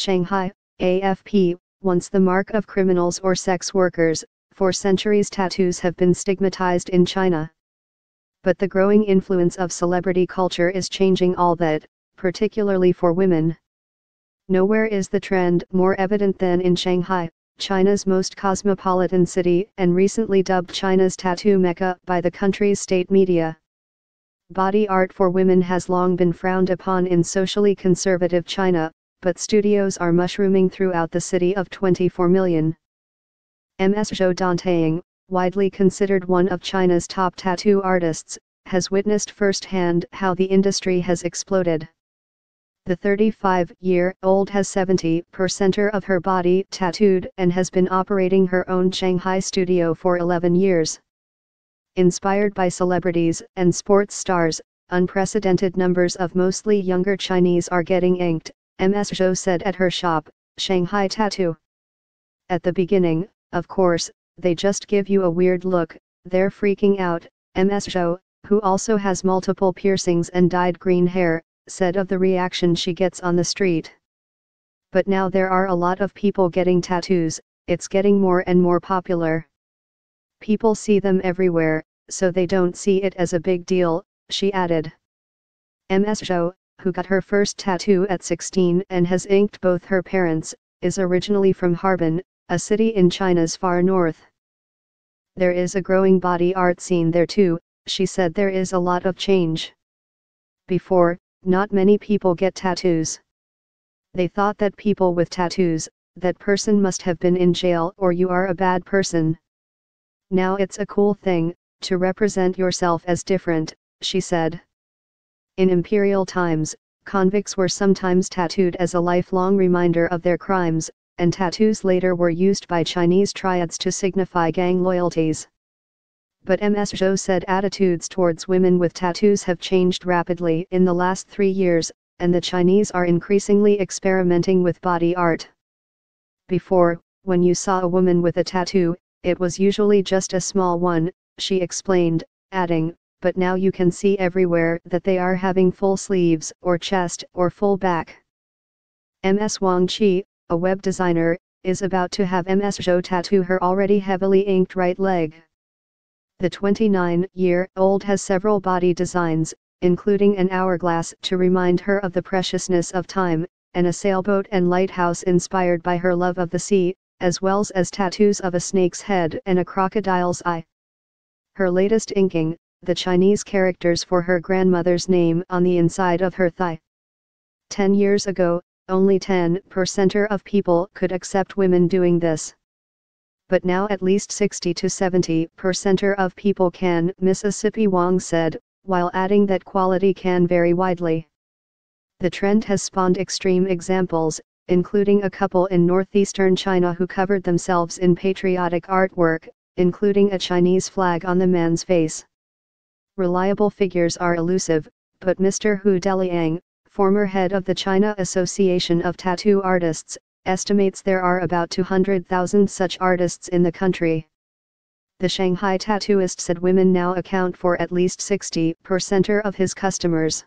Shanghai, AFP, once the mark of criminals or sex workers, for centuries tattoos have been stigmatized in China. But the growing influence of celebrity culture is changing all that, particularly for women. Nowhere is the trend more evident than in Shanghai, China's most cosmopolitan city and recently dubbed China's tattoo mecca by the country's state media. Body art for women has long been frowned upon in socially conservative China, but studios are mushrooming throughout the city of 24 million. MS Zhou Dantaying, widely considered one of China's top tattoo artists, has witnessed firsthand how the industry has exploded. The 35-year-old has 70% of her body tattooed and has been operating her own Shanghai studio for 11 years. Inspired by celebrities and sports stars, unprecedented numbers of mostly younger Chinese are getting inked, Ms. Zhou said at her shop, Shanghai Tattoo. At the beginning, of course, they just give you a weird look, they're freaking out, Ms. Zhou, who also has multiple piercings and dyed green hair, said of the reaction she gets on the street. But now there are a lot of people getting tattoos, it's getting more and more popular. People see them everywhere, so they don't see it as a big deal, she added. Ms. Zhou, who got her first tattoo at 16 and has inked both her parents, is originally from Harbin, a city in China's far north. There is a growing body art scene there too, she said there is a lot of change. Before, not many people get tattoos. They thought that people with tattoos, that person must have been in jail or you are a bad person. Now it's a cool thing, to represent yourself as different, she said. In imperial times, convicts were sometimes tattooed as a lifelong reminder of their crimes, and tattoos later were used by Chinese triads to signify gang loyalties. But MS Zhou said attitudes towards women with tattoos have changed rapidly in the last three years, and the Chinese are increasingly experimenting with body art. Before, when you saw a woman with a tattoo, it was usually just a small one, she explained, adding, but now you can see everywhere that they are having full sleeves or chest or full back. MS Wang Qi, a web designer, is about to have MS Zhou tattoo her already heavily inked right leg. The 29-year-old has several body designs, including an hourglass to remind her of the preciousness of time, and a sailboat and lighthouse inspired by her love of the sea, as well as tattoos of a snake's head and a crocodile's eye. Her latest inking, the Chinese characters for her grandmother's name on the inside of her thigh. Ten years ago, only 10% of people could accept women doing this but now at least 60 to 70 percent of people can, Mississippi Wang said, while adding that quality can vary widely. The trend has spawned extreme examples, including a couple in northeastern China who covered themselves in patriotic artwork, including a Chinese flag on the man's face. Reliable figures are elusive, but Mr. Hu Deliang, former head of the China Association of Tattoo Artists, estimates there are about 200,000 such artists in the country. The Shanghai tattooist said women now account for at least 60% of his customers.